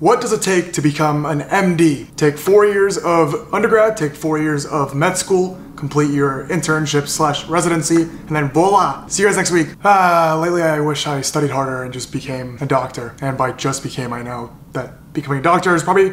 What does it take to become an MD? Take four years of undergrad, take four years of med school, complete your internship slash residency, and then voila! See you guys next week. Ah, lately I wish I studied harder and just became a doctor. And by just became, I know that becoming a doctor is probably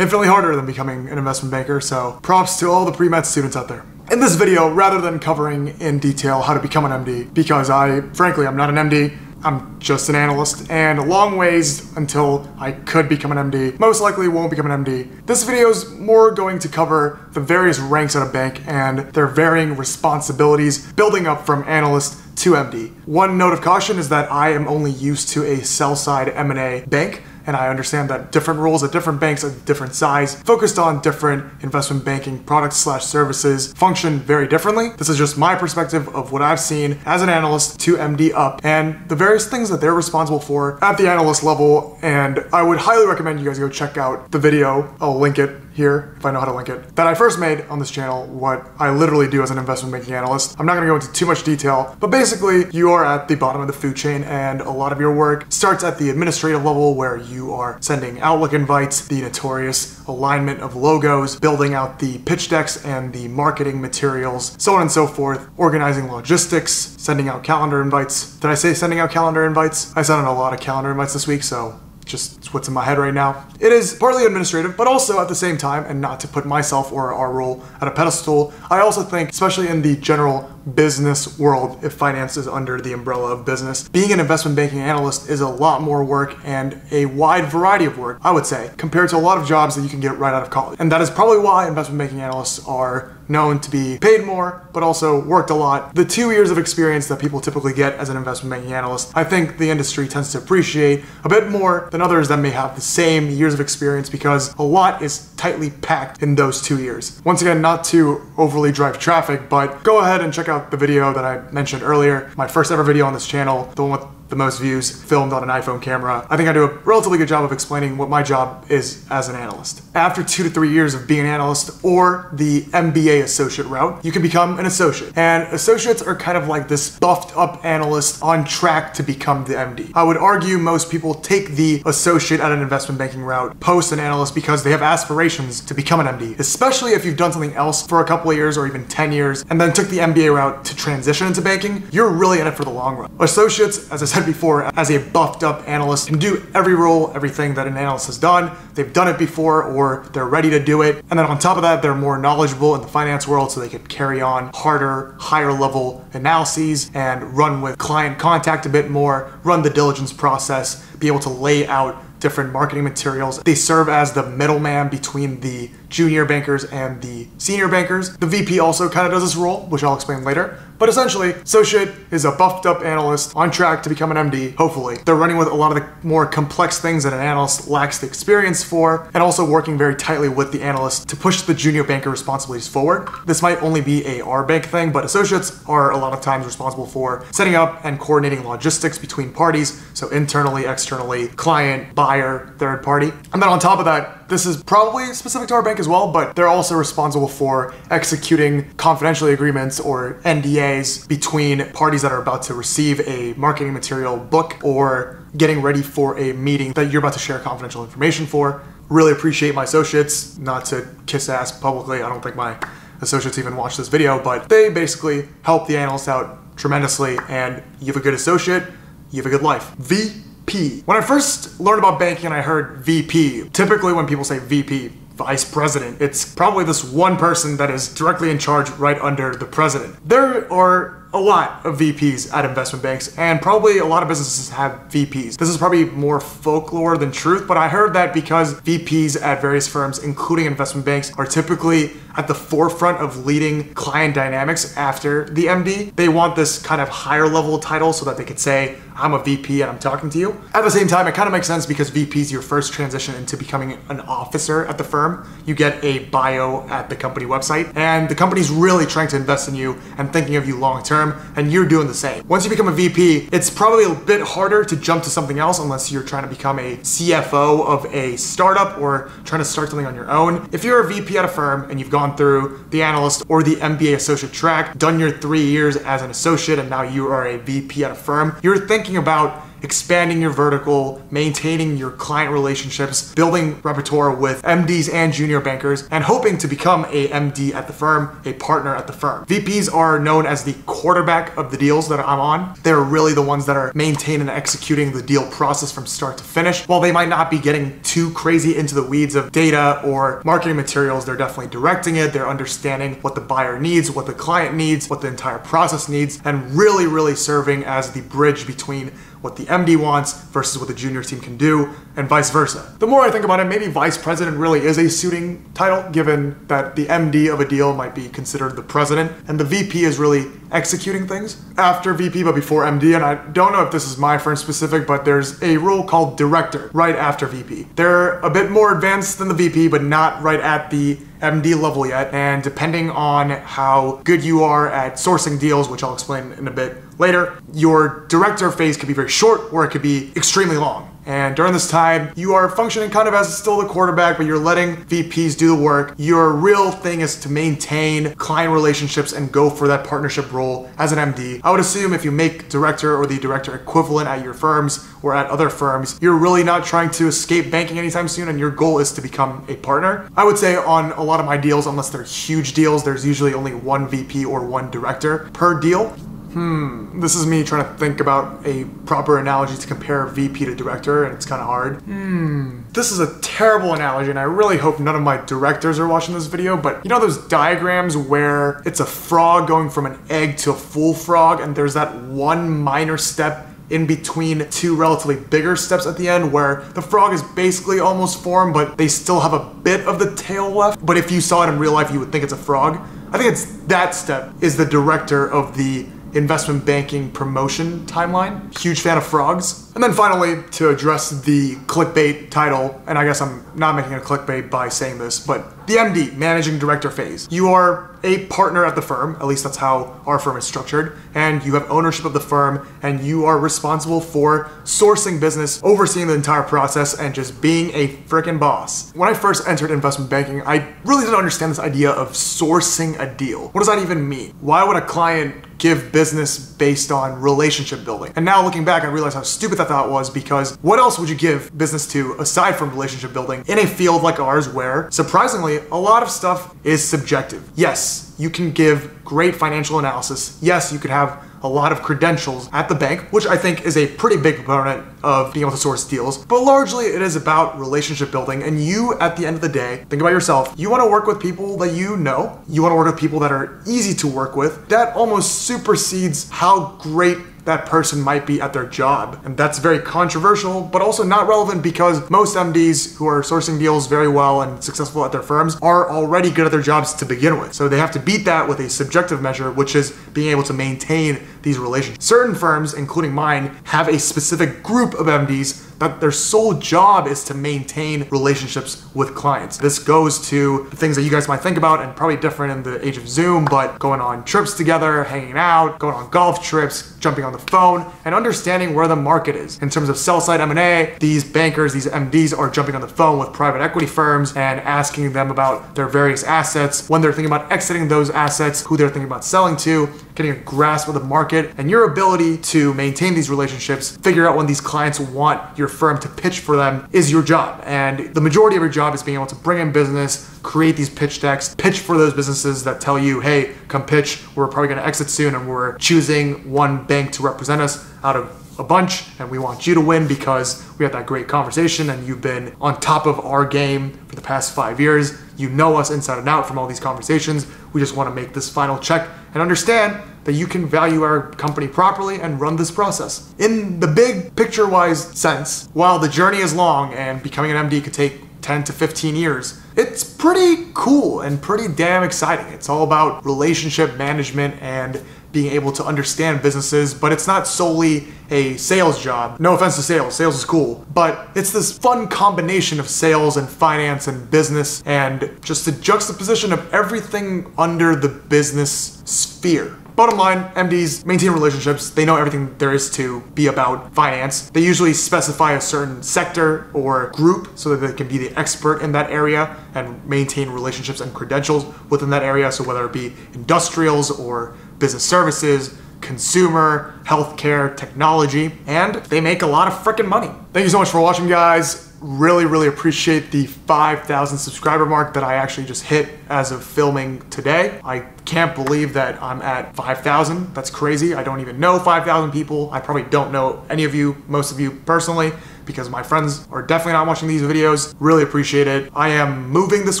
infinitely harder than becoming an investment banker, so props to all the pre-med students out there. In this video, rather than covering in detail how to become an MD, because I, frankly, I'm not an MD, I'm just an analyst, and a long ways until I could become an MD. Most likely won't become an MD. This video is more going to cover the various ranks at a bank and their varying responsibilities, building up from analyst to MD. One note of caution is that I am only used to a sell-side M&A bank, and I understand that different rules at different banks of different size, focused on different investment banking products slash services, function very differently. This is just my perspective of what I've seen as an analyst to MD up and the various things that they're responsible for at the analyst level. And I would highly recommend you guys go check out the video. I'll link it here, if I know how to link it, that I first made on this channel, what I literally do as an investment banking analyst. I'm not gonna go into too much detail, but basically you are at the bottom of the food chain and a lot of your work starts at the administrative level where you are sending Outlook invites, the notorious alignment of logos, building out the pitch decks and the marketing materials, so on and so forth, organizing logistics, sending out calendar invites. Did I say sending out calendar invites? I sent out a lot of calendar invites this week, so just what's in my head right now. It is partly administrative, but also at the same time, and not to put myself or our role at a pedestal, I also think, especially in the general business world, if finance is under the umbrella of business, being an investment banking analyst is a lot more work and a wide variety of work, I would say, compared to a lot of jobs that you can get right out of college. And that is probably why investment banking analysts are known to be paid more, but also worked a lot. The two years of experience that people typically get as an investment banking analyst, I think the industry tends to appreciate a bit more than others that may have the same years of experience because a lot is tightly packed in those two years. Once again, not to overly drive traffic, but go ahead and check out the video that I mentioned earlier, my first ever video on this channel, the one with the most views filmed on an iPhone camera. I think I do a relatively good job of explaining what my job is as an analyst. After two to three years of being an analyst or the MBA associate route, you can become an associate. And associates are kind of like this buffed up analyst on track to become the MD. I would argue most people take the associate at an investment banking route post an analyst because they have aspirations to become an MD, especially if you've done something else for a couple of years or even 10 years and then took the MBA route to transition into banking, you're really in it for the long run. Associates, as I said said before, as a buffed up analyst, can do every role, everything that an analyst has done. They've done it before or they're ready to do it. And then on top of that, they're more knowledgeable in the finance world so they could carry on harder, higher level analyses and run with client contact a bit more, run the diligence process, be able to lay out different marketing materials. They serve as the middleman between the junior bankers and the senior bankers. The VP also kind of does this role, which I'll explain later. But essentially, associate is a buffed up analyst on track to become an MD, hopefully. They're running with a lot of the more complex things that an analyst lacks the experience for, and also working very tightly with the analyst to push the junior banker responsibilities forward. This might only be a R bank thing, but associates are a lot of times responsible for setting up and coordinating logistics between parties, so internally, externally, client, buyer, third party. And then on top of that, this is probably specific to our bank as well, but they're also responsible for executing confidentiality agreements or NDAs between parties that are about to receive a marketing material book or getting ready for a meeting that you're about to share confidential information for. Really appreciate my associates, not to kiss ass publicly. I don't think my associates even watch this video, but they basically help the analyst out tremendously and you have a good associate, you have a good life. VP. When I first learned about banking and I heard VP, typically when people say VP, vice president, it's probably this one person that is directly in charge right under the president. There are a lot of VPs at investment banks, and probably a lot of businesses have VPs. This is probably more folklore than truth, but I heard that because VPs at various firms, including investment banks, are typically at the forefront of leading client dynamics after the MD. They want this kind of higher level title so that they could say, I'm a VP and I'm talking to you. At the same time, it kind of makes sense because VP is your first transition into becoming an officer at the firm. You get a bio at the company website, and the company's really trying to invest in you and thinking of you long term and you're doing the same. Once you become a VP, it's probably a bit harder to jump to something else unless you're trying to become a CFO of a startup or trying to start something on your own. If you're a VP at a firm and you've gone through the analyst or the MBA associate track, done your three years as an associate, and now you are a VP at a firm, you're thinking about expanding your vertical, maintaining your client relationships, building repertoire with MDs and junior bankers, and hoping to become a MD at the firm, a partner at the firm. VPs are known as the quarterback of the deals that I'm on. They're really the ones that are maintaining and executing the deal process from start to finish. While they might not be getting too crazy into the weeds of data or marketing materials, they're definitely directing it. They're understanding what the buyer needs, what the client needs, what the entire process needs, and really, really serving as the bridge between what the MD wants versus what the junior team can do, and vice versa. The more I think about it, maybe vice president really is a suiting title, given that the MD of a deal might be considered the president, and the VP is really executing things after VP but before MD. And I don't know if this is my firm specific, but there's a role called director right after VP. They're a bit more advanced than the VP, but not right at the MD level yet. And depending on how good you are at sourcing deals, which I'll explain in a bit later, your director phase could be very short or it could be extremely long. And during this time, you are functioning kind of as still the quarterback, but you're letting VPs do the work. Your real thing is to maintain client relationships and go for that partnership role as an MD. I would assume if you make director or the director equivalent at your firms or at other firms, you're really not trying to escape banking anytime soon and your goal is to become a partner. I would say on a lot of my deals, unless they're huge deals, there's usually only one VP or one director per deal. Hmm, this is me trying to think about a proper analogy to compare VP to director, and it's kind of hard. Hmm, this is a terrible analogy, and I really hope none of my directors are watching this video, but you know those diagrams where it's a frog going from an egg to a full frog, and there's that one minor step in between two relatively bigger steps at the end where the frog is basically almost formed, but they still have a bit of the tail left. But if you saw it in real life, you would think it's a frog. I think it's that step is the director of the investment banking promotion timeline. Huge fan of frogs. And then finally, to address the clickbait title, and I guess I'm not making a clickbait by saying this, but the MD, managing director phase. You are a partner at the firm, at least that's how our firm is structured, and you have ownership of the firm, and you are responsible for sourcing business, overseeing the entire process, and just being a freaking boss. When I first entered investment banking, I really didn't understand this idea of sourcing a deal. What does that even mean? Why would a client give business based on relationship building. And now looking back, I realize how stupid that thought was because what else would you give business to aside from relationship building in a field like ours where, surprisingly, a lot of stuff is subjective. Yes, you can give great financial analysis. Yes, you could have a lot of credentials at the bank, which I think is a pretty big component of being able to source deals. But largely, it is about relationship building. And you, at the end of the day, think about yourself. You want to work with people that you know. You want to work with people that are easy to work with. That almost supersedes how great that person might be at their job. And that's very controversial, but also not relevant because most MDs who are sourcing deals very well and successful at their firms are already good at their jobs to begin with. So they have to beat that with a subjective measure, which is being able to maintain these relationships. Certain firms, including mine, have a specific group of MDs that their sole job is to maintain relationships with clients. This goes to things that you guys might think about and probably different in the age of Zoom, but going on trips together, hanging out, going on golf trips, jumping on the phone, and understanding where the market is. In terms of sell side M&A, these bankers, these MDs are jumping on the phone with private equity firms and asking them about their various assets, when they're thinking about exiting those assets, who they're thinking about selling to, getting a grasp of the market, and your ability to maintain these relationships, figure out when these clients want your firm to pitch for them is your job. And the majority of your job is being able to bring in business, create these pitch decks, pitch for those businesses that tell you, hey, come pitch. We're probably going to exit soon and we're choosing one bank to represent us out of a bunch and we want you to win because we had that great conversation and you've been on top of our game for the past five years. You know us inside and out from all these conversations. We just want to make this final check and understand that you can value our company properly and run this process. In the big picture wise sense, while the journey is long and becoming an MD could take 10 to 15 years, it's pretty cool and pretty damn exciting. It's all about relationship management and being able to understand businesses, but it's not solely a sales job. No offense to sales, sales is cool, but it's this fun combination of sales and finance and business and just the juxtaposition of everything under the business sphere. Bottom line, MDs maintain relationships. They know everything there is to be about finance. They usually specify a certain sector or group so that they can be the expert in that area and maintain relationships and credentials within that area. So whether it be industrials or business services, consumer, healthcare, technology, and they make a lot of freaking money. Thank you so much for watching, guys. Really, really appreciate the 5,000 subscriber mark that I actually just hit as of filming today. I can't believe that I'm at 5,000. That's crazy. I don't even know 5,000 people. I probably don't know any of you, most of you personally because my friends are definitely not watching these videos. Really appreciate it. I am moving this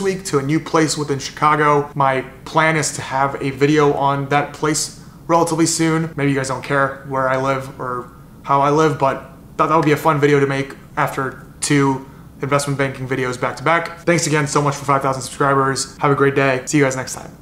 week to a new place within Chicago. My plan is to have a video on that place relatively soon. Maybe you guys don't care where I live or how I live, but thought that would be a fun video to make after two investment banking videos back to back. Thanks again so much for 5,000 subscribers. Have a great day. See you guys next time.